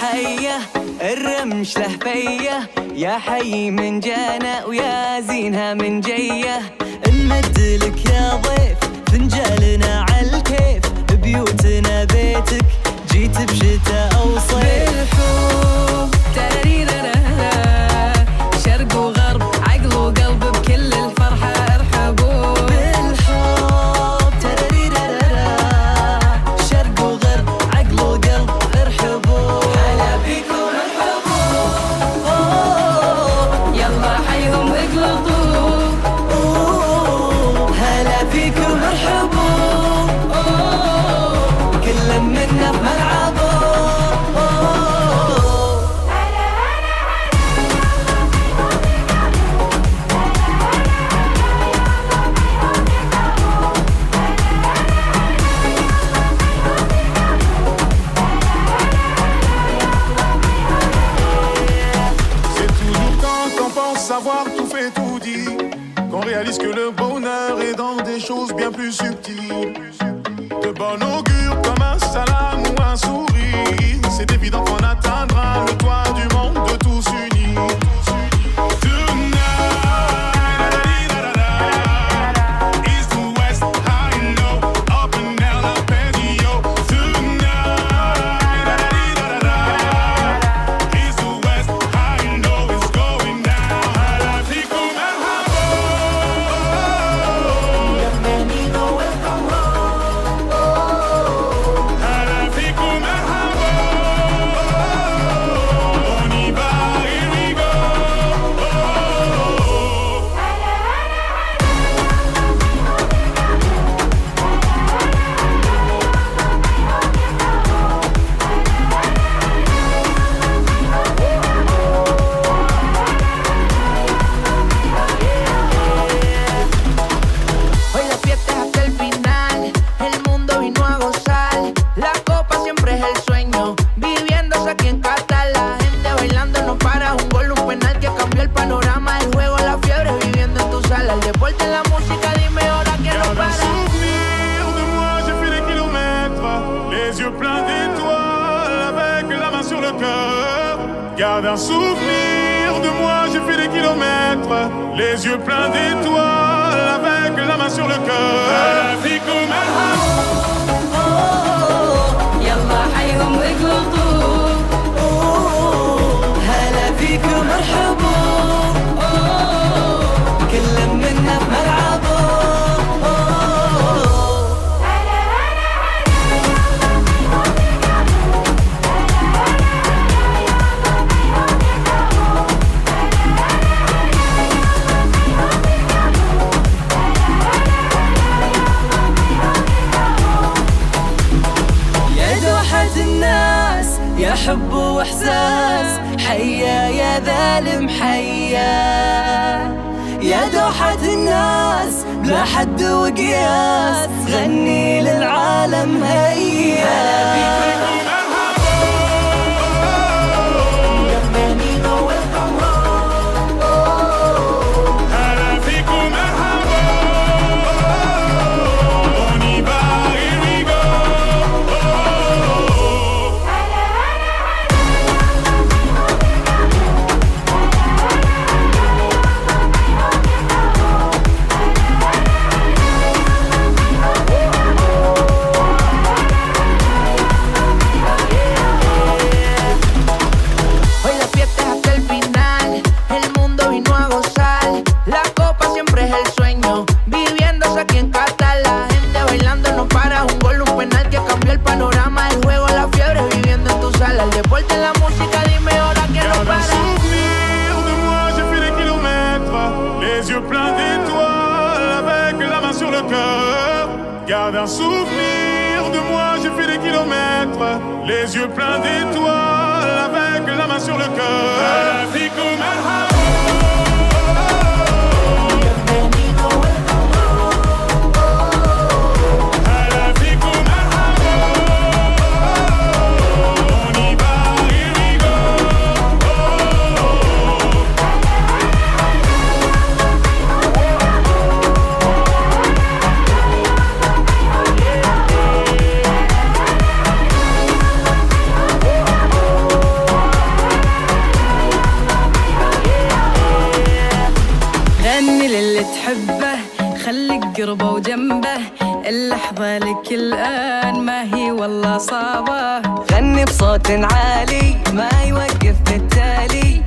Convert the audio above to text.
حية الرمش له فية. يا حي من جانا ويا زينها من جية. نمد لك يا ضيف فنجالنا عالكيف بيوتنا بيتك جيت بشتاء أو صيف. بالحب تراريرارارا des choses bien plus subtiles. De bon augure comme un salam ou un sourire, c'est évident qu'on atteindra le toit du monde Garde un souvenir de moi, j'ai fait des kilomètres, les yeux pleins d'étoiles, avec la main sur le cœur. دوحة الناس يا حب وإحساس. حيا يا ذا المحيا يا دوحة الناس. بلا حد وقياس. غني للعالم هيا. Música, dime ahora no para. souvenir de moi, j'ai fait des kilomètres, les yeux pleins d'étoiles, avec la main sur le cœur. Garde un souvenir de moi, j'ai fait des kilomètres, les yeux pleins d'étoiles, avec la main sur le cœur. غني للي تحبه خليك قربه وجنبه. اللحظة لك الآن ما هي والله صعبة. غني بصوت عالي ما يوقف بالتالي.